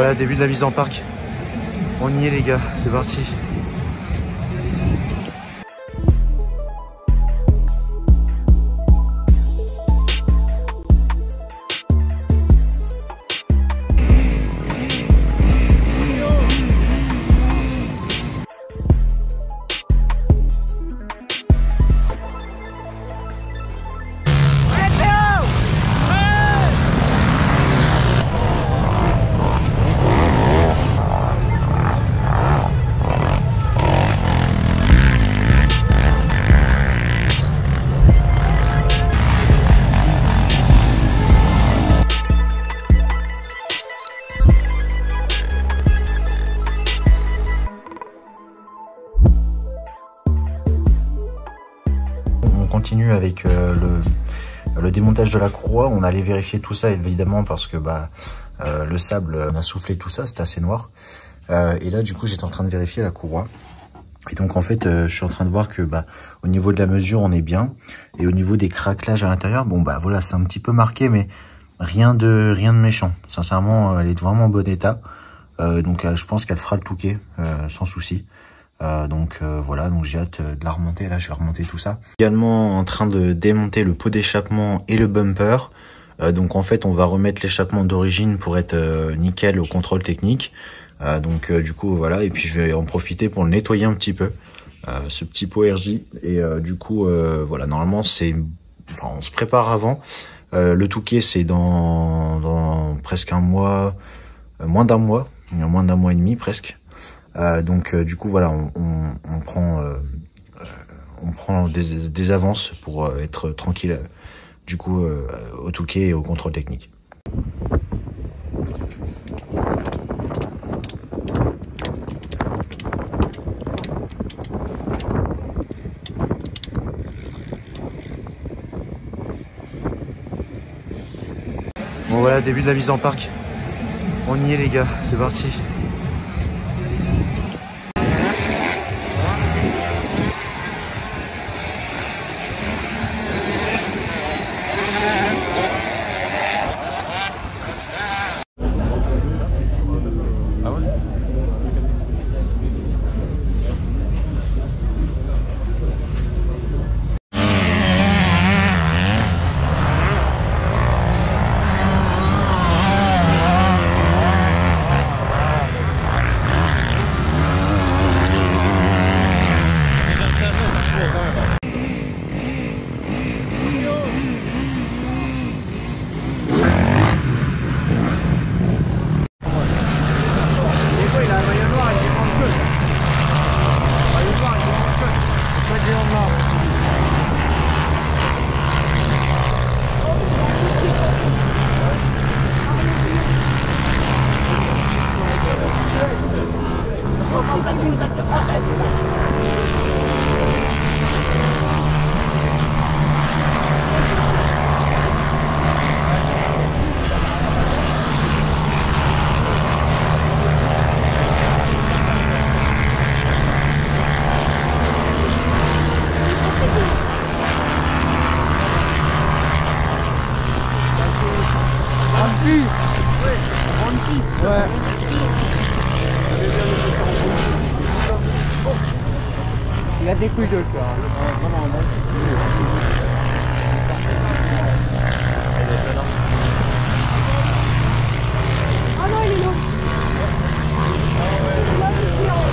voilà, début de la mise en parc. On y est les gars, c'est parti. Avec euh, le, démontage de la courroie. On allait vérifier tout ça évidemment parce que bah, euh, le sable, on a soufflé tout ça, c'était assez noir. Euh, et là du coup j'étais en train de vérifier la courroie. Et donc en fait je suis en train de voir que bah, au niveau de la mesure on est bien. Et au niveau des craquelages à l'intérieur, bon bah voilà c'est un petit peu marqué mais rien de rien de méchant. Sincèrement elle est vraiment en bon état. Donc je pense qu'elle fera le touquet sans souci. Euh, donc euh, voilà, donc j'ai hâte euh, de la remonter. Là, je vais remonter tout ça. Également en train de démonter le pot d'échappement et le bumper. Euh, donc en fait, on va remettre l'échappement d'origine pour être euh, nickel au contrôle technique. Euh, donc du coup voilà, et puis je vais en profiter pour le nettoyer un petit peu, ce petit pot RJ. Et du coup voilà, normalement c'est, enfin on se prépare avant. Le Touquet c'est dans, dans presque un mois, moins d'un mois, moins d'un mois et demi presque. Euh, donc euh, du coup voilà, on, prend euh, des, avances pour être tranquille du coup au Touquet et au contrôle technique. Bon voilà, début de la mise en parc. On y est les gars, c'est parti. Bonne fille Ouais. Il a des couilles de faire. hein. Ah non, il est là. Il est là, c'est sûr.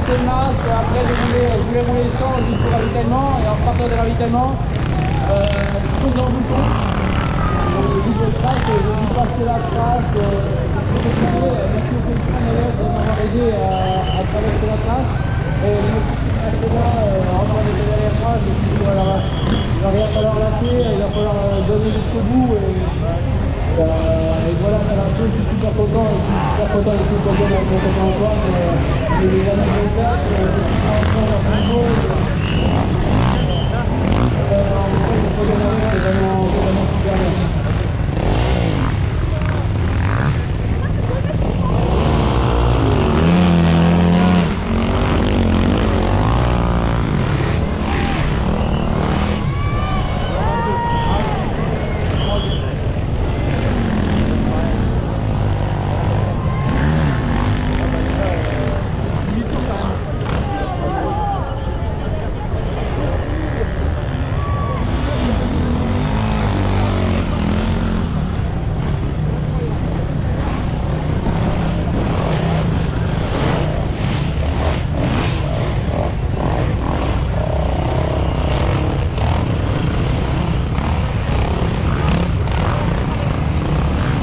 monter le masque, après je voulais, je voulais mon essence jusqu'au ravitaillement, et en partant de ravitaillement, euh, je suis bouchon. Donc je dis que je passe, je dis pas la trace, euh, merci aux conditions d'ailleurs de m'avoir aidé à, à traverser la trace. Et je là, en train de faire la trace, je suis dit, voilà, il va falloir la faire, il va falloir euh, donner jusqu'au bout. Et, euh, et voilà, ça va un peu, je suis super content, je suis super content de tout le avec mon copain Antoine. Et, et les années de date, je suis pas encore. Euh, le vraiment super bien.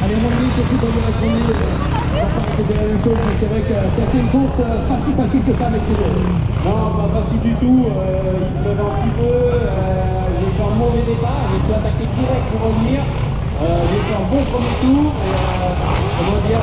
Allez, mon ami, c'est tout dans la journée. C'est la même chose, mais c'est vrai que c'est une course euh, pas si facile que ça, mais c'est bon. Non, pas facile du tout. Euh, il pleuve un petit peu. Euh, j'ai fait un mauvais départ. J'ai pu attaquer direct pour revenir. Euh, j'ai fait